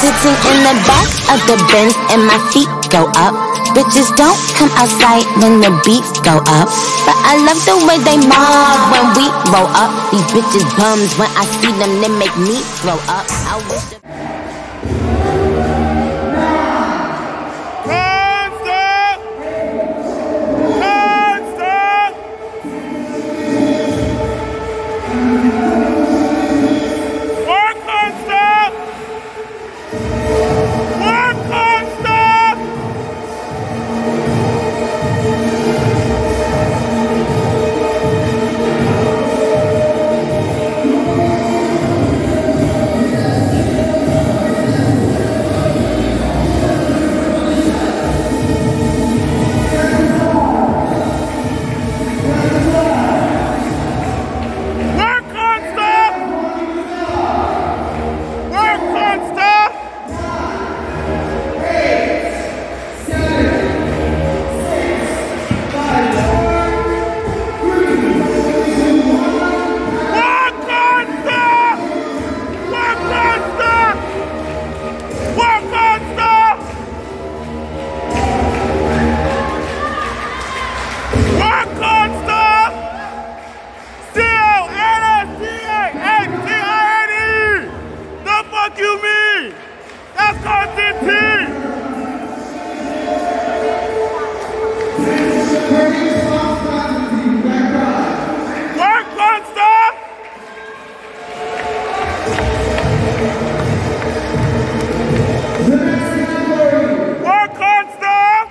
Sitting in the back of the Benz and my feet go up. Bitches don't come outside when the beats go up. But I love the way they mob when we roll up. These bitches bums when I see them, they make me throw up. I wish the- Can't stop! Work can't stop!